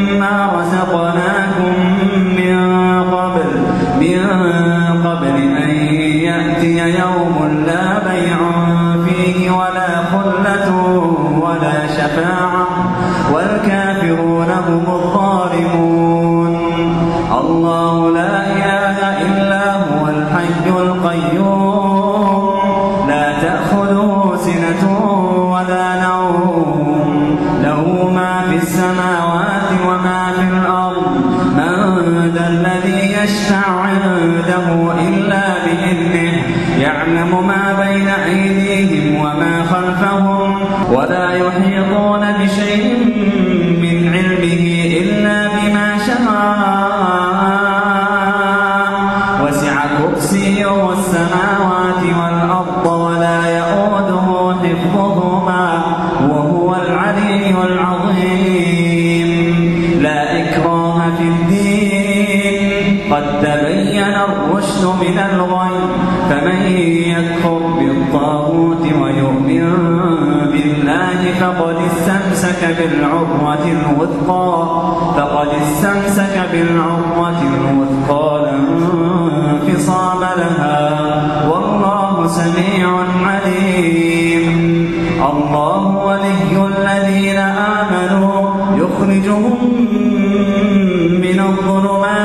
مما رزقناكم من قبل من قبل أن يأتي يوم لا بيع فيه ولا خلة ولا شفاعة والكافرون هم الظالمون. الله لا إله إلا هو الحي القيوم. لا تأخذه سنة ولا نوم له ما في السماوات يشفع عنده إلا بإذنه يعلم ما بين أيديهم وما خلفهم ولا يحيطون بشيء قد تبين الرشد من الغي فمن يكفر بالطاغوت ويؤمن بالله فقد استمسك بالعروة الوثقى فقد استمسك بالعروة الوثقى لا انفصام لها. والله سميع عليم. الله ولي الذين آمنوا يخرجهم من الظلمات